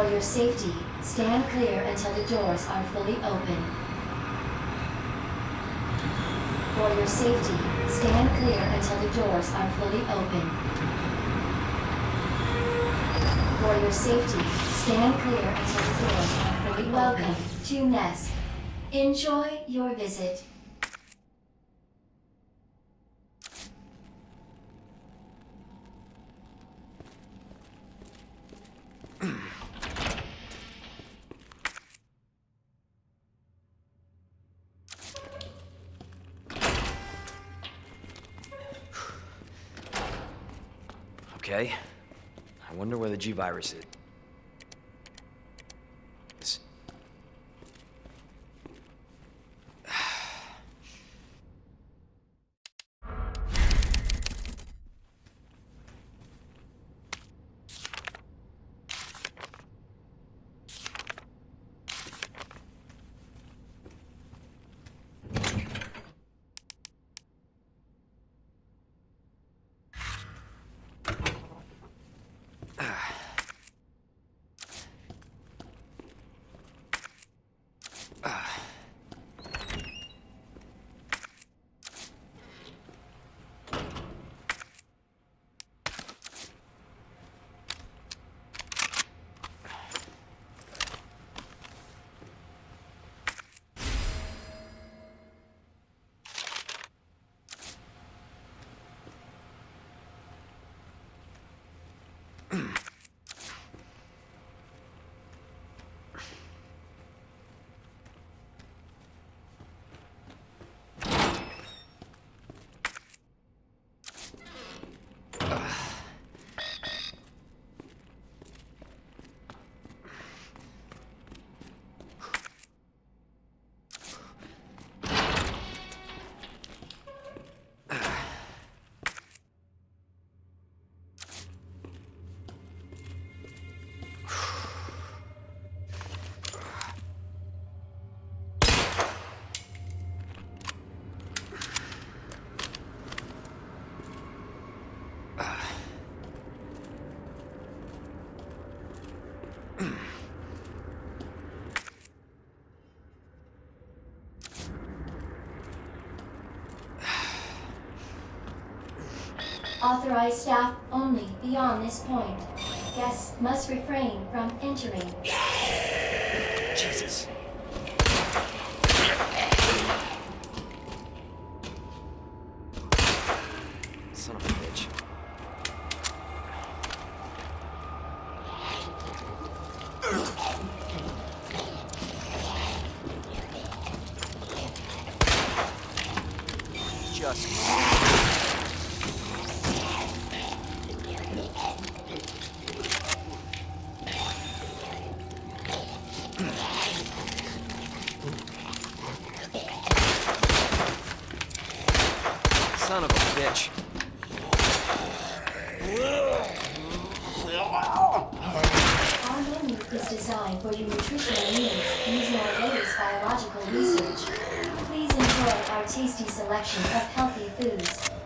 For your safety, stand clear until the doors are fully open. For your safety, stand clear until the doors are fully open. For your safety, stand clear until the doors are fully open. welcome to Nest. Enjoy your visit. Wonder Authorized staff only beyond this point. Guests must refrain from entering. Jesus. Our tasty selection of healthy foods.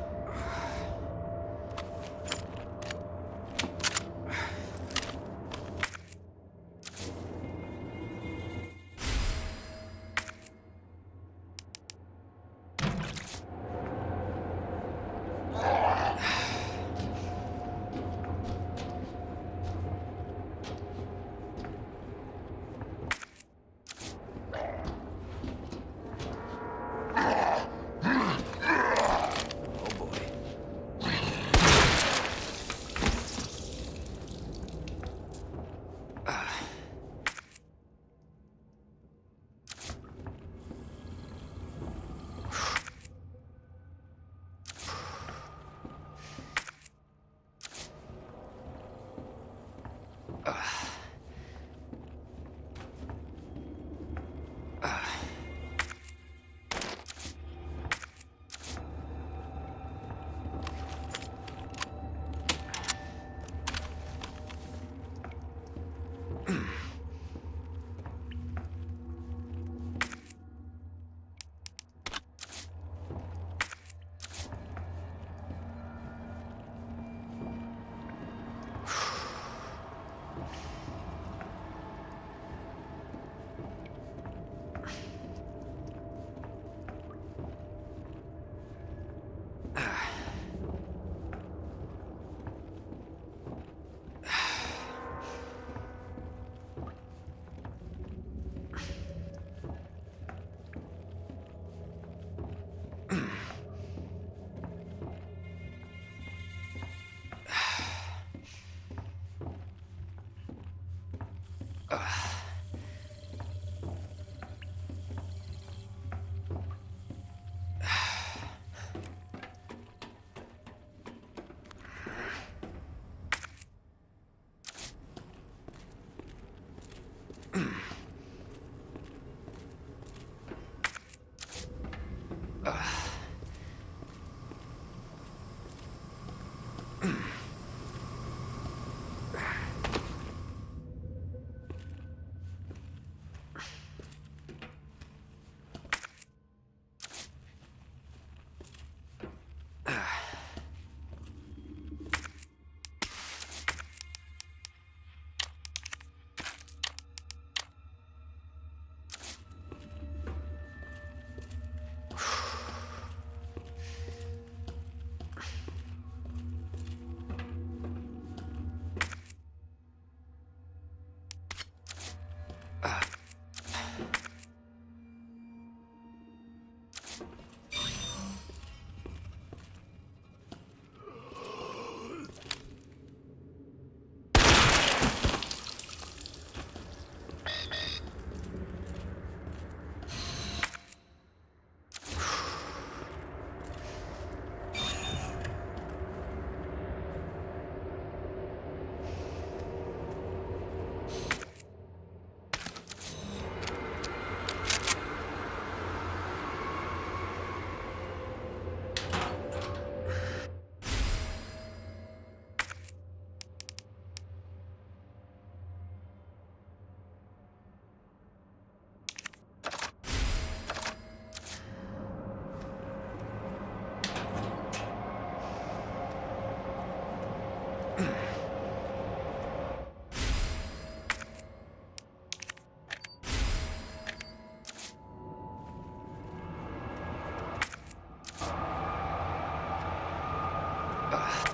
아.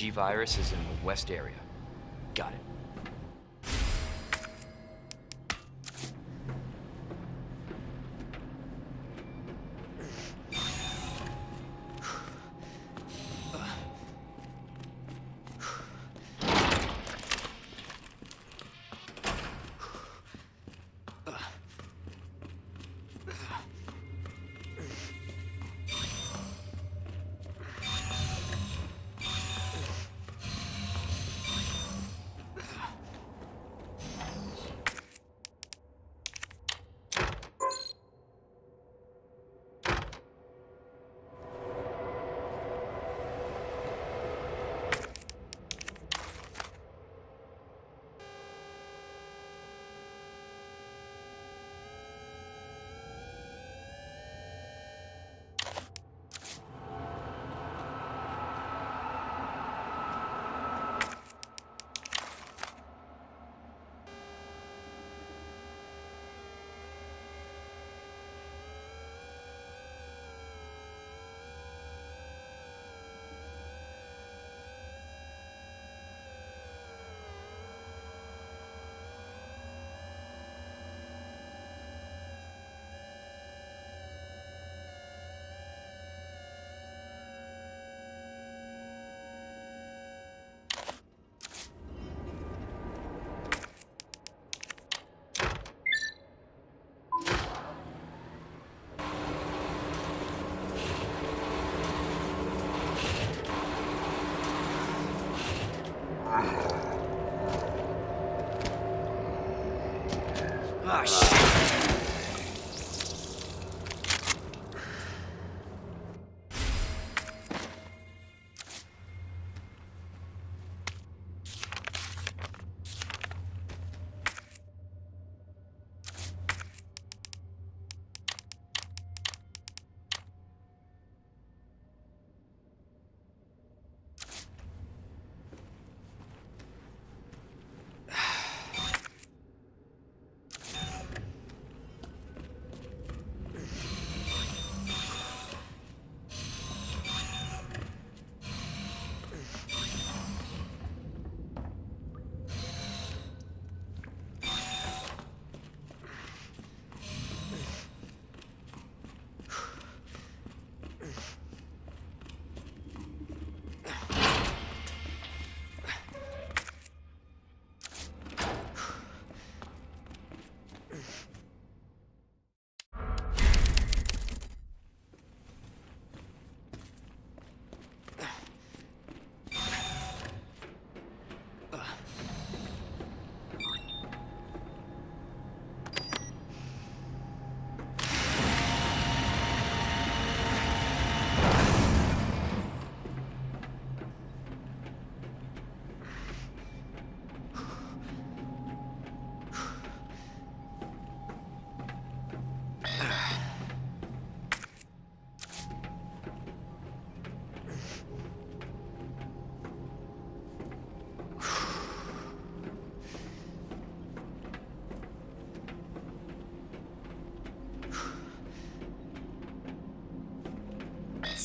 G-Virus is in the west area.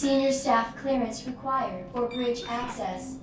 Senior staff clearance required for bridge access.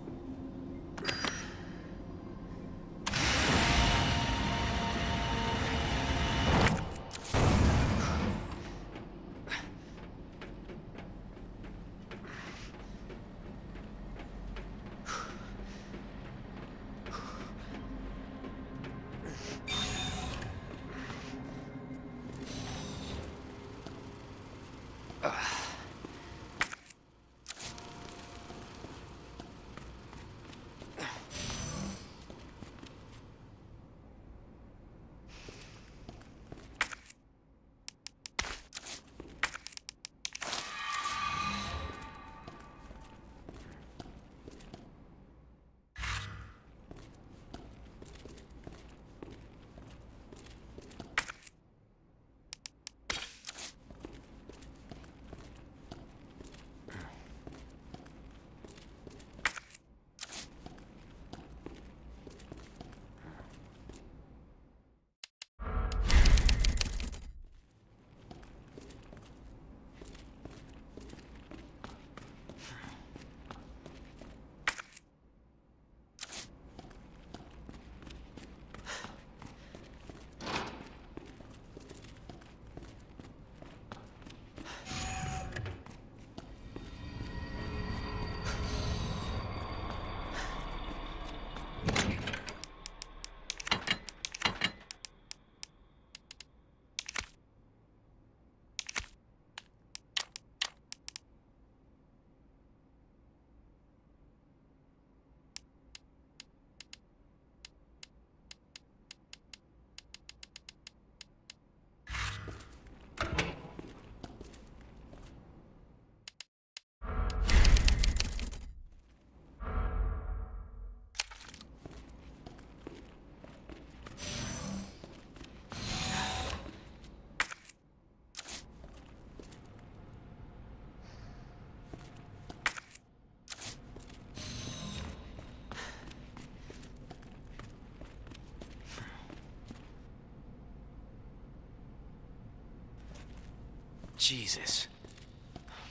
Jesus.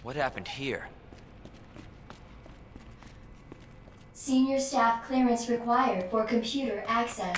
What happened here? Senior staff clearance required for computer access.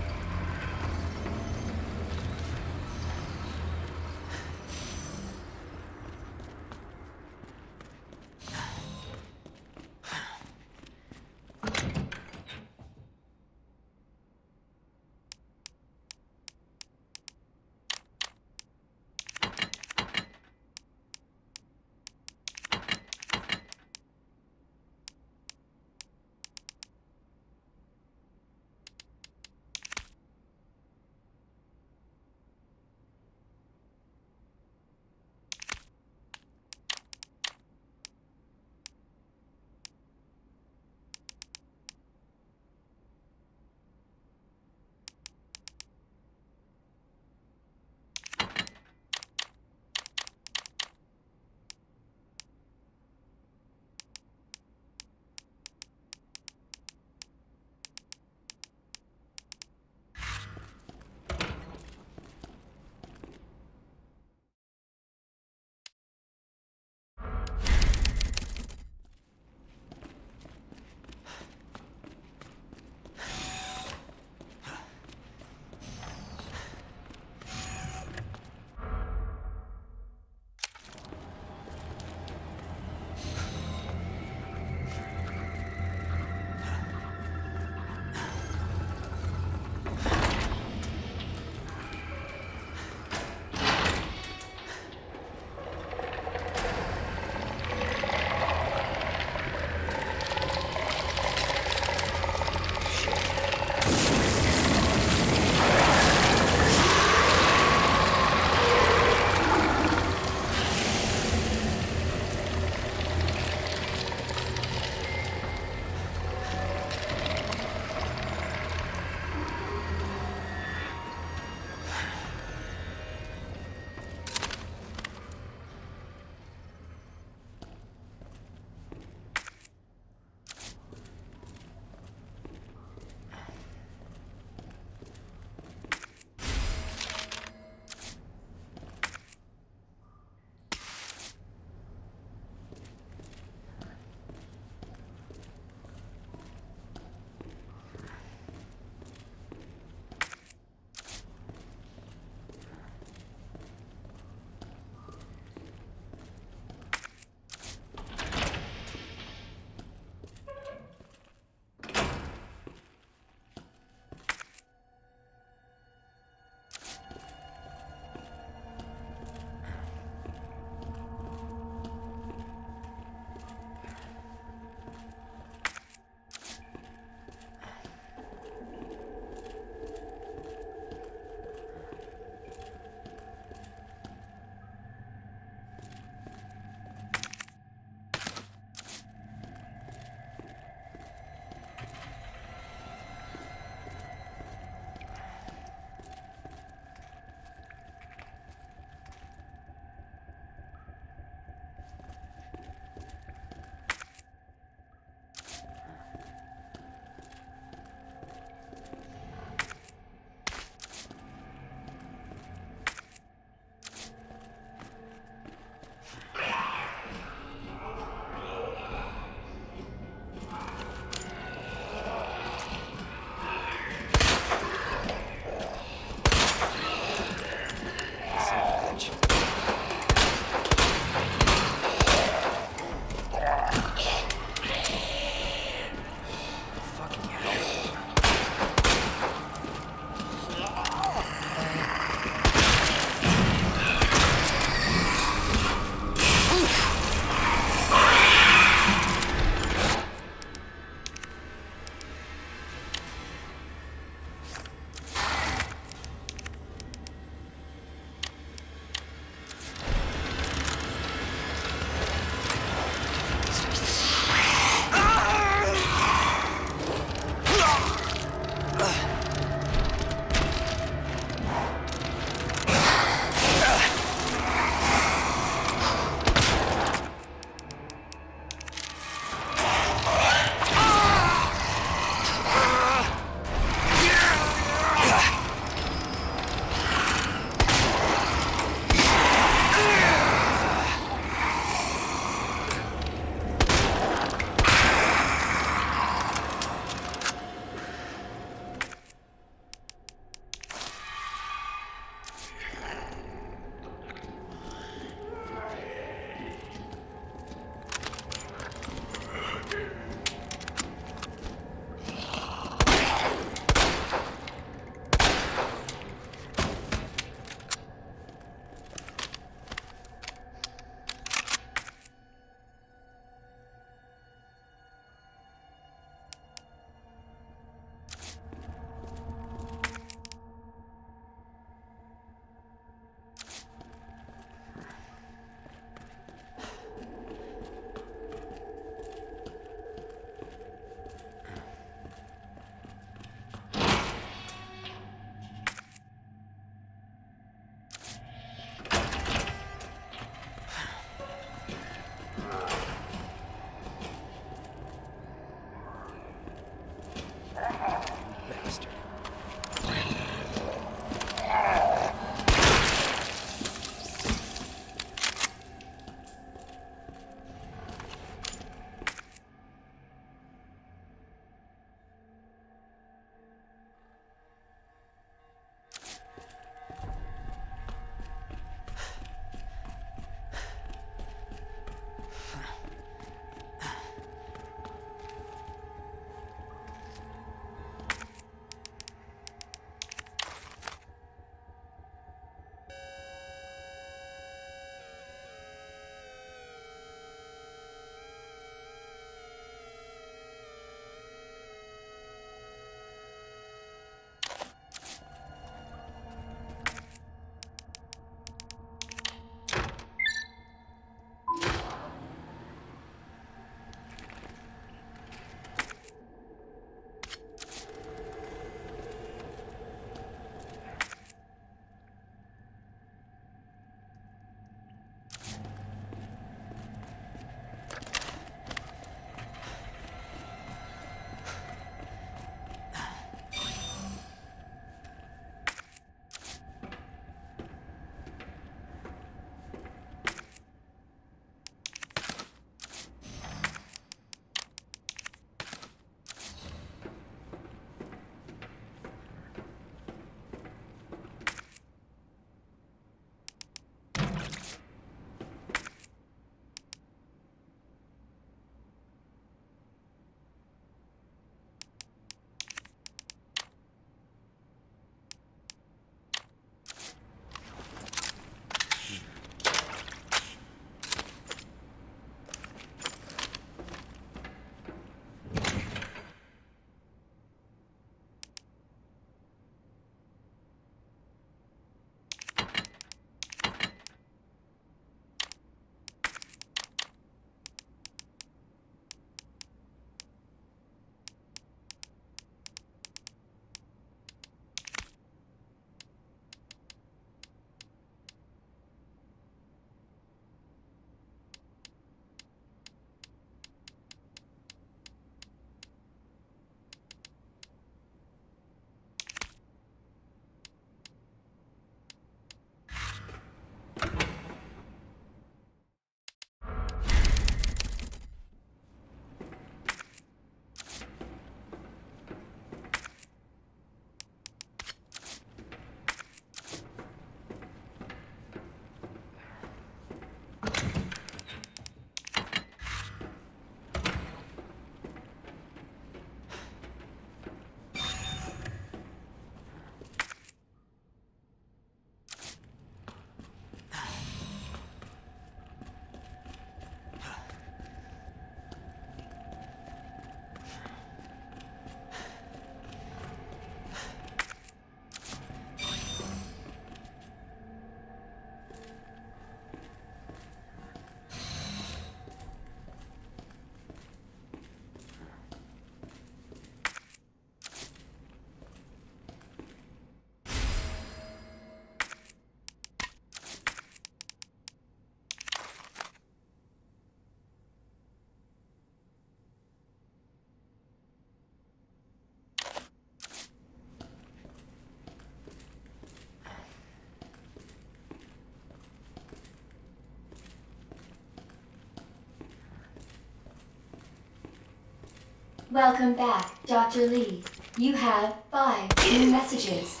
Welcome back, Dr. Lee. You have five new messages.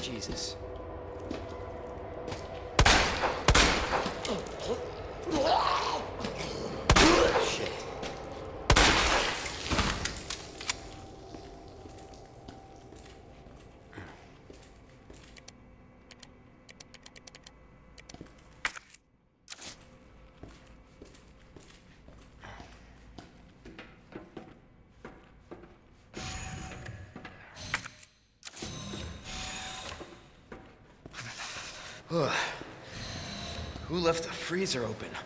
Jesus. Freezer open?